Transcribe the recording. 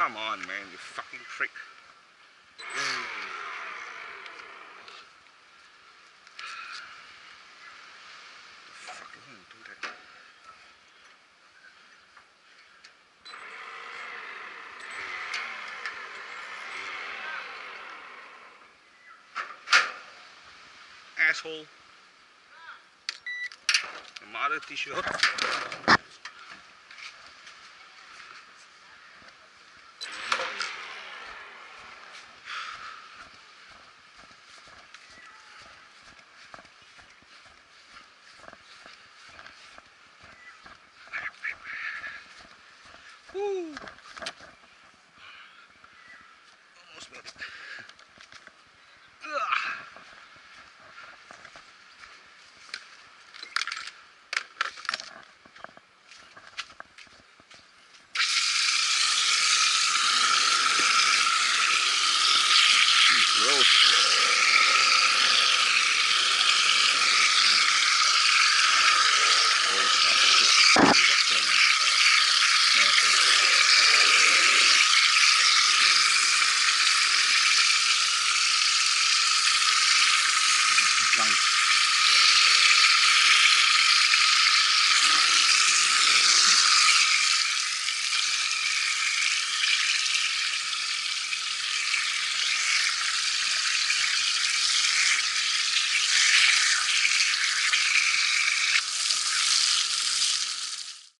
Come on, man, you fucking prick. Asshole. T-shirt. business.